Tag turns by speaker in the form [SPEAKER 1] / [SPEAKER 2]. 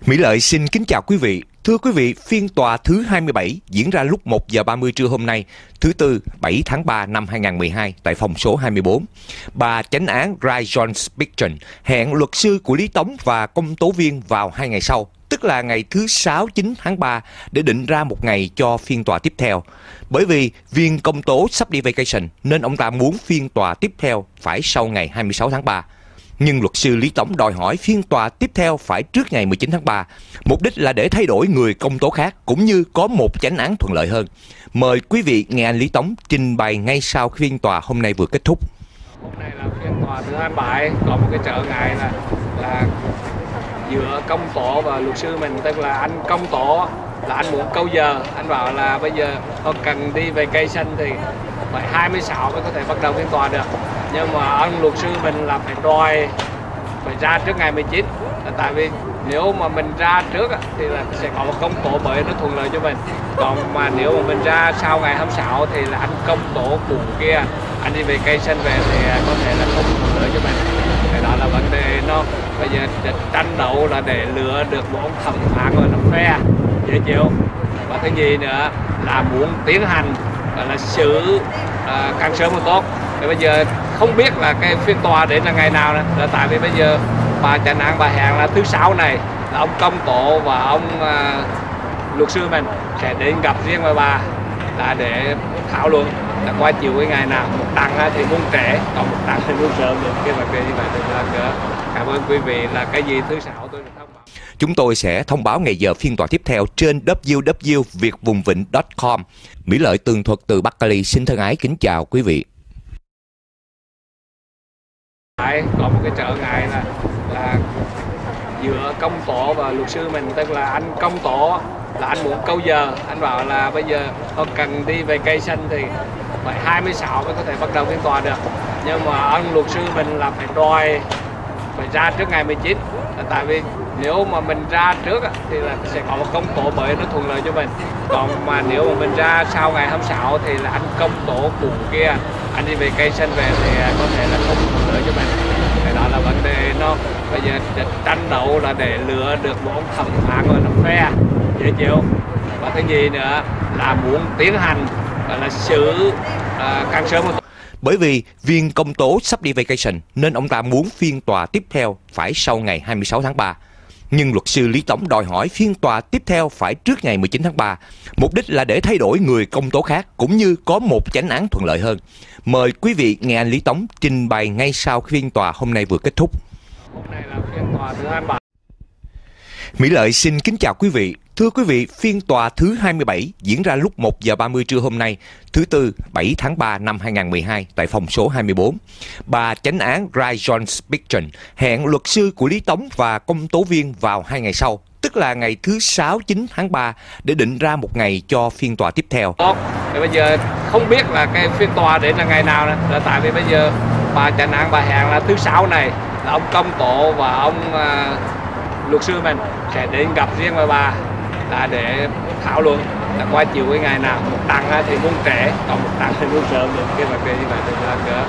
[SPEAKER 1] Mỹ Lợi xin kính chào quý vị. Thưa quý vị, phiên tòa thứ 27 diễn ra lúc 1 giờ 30 trưa hôm nay, thứ Tư 7 tháng 3 năm 2012 tại phòng số 24. Bà chánh án Ray John Spiction hẹn luật sư của Lý Tống và công tố viên vào hai ngày sau, tức là ngày thứ 6 9 tháng 3 để định ra một ngày cho phiên tòa tiếp theo. Bởi vì viên công tố sắp đi vacation nên ông ta muốn phiên tòa tiếp theo phải sau ngày 26 tháng 3 nhưng luật sư Lý Tống đòi hỏi phiên tòa tiếp theo phải trước ngày 19 tháng 3. Mục đích là để thay đổi người công tố khác cũng như có một chánh án thuận lợi hơn. Mời quý vị nghe anh Lý Tống trình bày ngay sau phiên tòa hôm nay vừa kết thúc.
[SPEAKER 2] Hôm nay là phiên tòa thứ 27, có một cái trở ngại là là giữa công tố và luật sư mình tức là anh công tố là anh muốn câu giờ anh bảo là bây giờ họ cần đi về cây xanh thì phải 26 mới có thể bắt đầu phiên tòa được nhưng mà anh luật sư mình là phải đòi phải ra trước ngày 19 là tại vì nếu mà mình ra trước thì là sẽ có một công tố mới nó thuận lợi cho mình. Còn mà nếu mà mình ra sau ngày 26 thì là anh công tố cũ kia anh đi về cây xanh về thì có thể là không thuận lợi cho mình. Cái đó là vấn đề nó bây giờ tranh đấu là để lựa được một ông thẩm phán gọi là phe dễ chịu. Và thứ gì nữa là muốn tiến hành gọi là xử à, uh, càng sớm càng tốt. Thì bây giờ không biết là cái phiên tòa đến là ngày nào nữa. Là tại vì bây giờ bà tranh án bà hẹn là thứ sáu này là ông công tổ và ông uh, luật sư mình sẽ đến gặp riêng với bà là để thảo luận. Là qua chiều cái ngày nào một đằng thì muốn trễ còn một đằng thì muốn sớm được cái vấn đề như vậy thì là nữa cảm ơn quý vị. Là cái gì thứ sáu tôi thông báo.
[SPEAKER 1] Chúng tôi sẽ thông báo ngày giờ phiên tòa tiếp theo trên www vietvungvinh.com Mỹ Lợi tường thuật từ Bắc Cali xin thân ái kính chào quý vị.
[SPEAKER 2] Có một cái trở ngại là là giữa công tố và luật sư mình, tức là anh công tố, là anh muốn câu giờ. Anh bảo là bây giờ họ cần đi về cây xanh thì phải 26 mới có thể bắt đầu phiên tòa được. Nhưng mà anh luật sư mình là phải đòi, phải ra trước ngày 19 là tại vì nếu mà mình ra trước thì là sẽ có một công tố bởi nó thuận lợi cho mình. Còn mà nếu mà mình ra sau ngày 26 thì là anh công tố cùng kia anh đi về cây xanh về thì à, có thể là không thuận lợi cho mình cái đó là vấn đề nó bây giờ tranh đấu là để lựa được một ông thẩm phán gọi là phe dễ chịu. Và thứ gì nữa? Là muốn tiến hành gọi là xử uh, càng sớm một
[SPEAKER 1] bởi vì viên công tố sắp đi vacation nên ông ta muốn phiên tòa tiếp theo phải sau ngày 26 tháng 3. Nhưng luật sư Lý Tống đòi hỏi phiên tòa tiếp theo phải trước ngày 19 tháng 3. Mục đích là để thay đổi người công tố khác cũng như có một chánh án thuận lợi hơn. Mời quý vị nghe anh Lý Tống trình bày ngay sau phiên tòa hôm nay vừa kết thúc.
[SPEAKER 2] Hôm nay là phiên tòa thứ 27.
[SPEAKER 1] Mỹ Lợi xin kính chào quý vị. Thưa quý vị, phiên tòa thứ 27 diễn ra lúc 1 giờ 30 trưa hôm nay, thứ Tư 7 tháng 3 năm 2012 tại phòng số 24. Bà chánh án Rai John Spiction hẹn luật sư của Lý Tống và công tố viên vào hai ngày sau, tức là ngày thứ 6 9 tháng 3 để định ra một ngày cho phiên tòa tiếp theo.
[SPEAKER 2] Thì bây giờ không biết là cái phiên tòa để là ngày nào nữa, là tại vì bây giờ bà chánh án bà hẹn là thứ sáu này là ông công tố và ông uh, luật sư mình sẽ đến gặp riêng với bà là để thảo luận. Là qua chiều cái ngày nào, một đằng thì muốn trễ còn một đằng thì muốn sớm. Được cái mặt kia như vậy thì là cỡ.